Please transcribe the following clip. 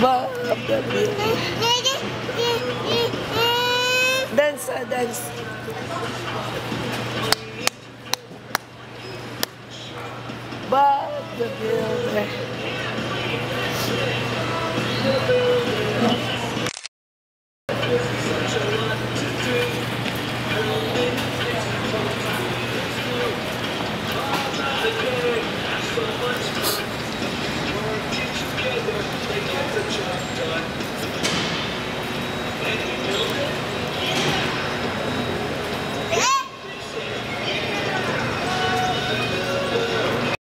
dance, the Dance, dance. But the building.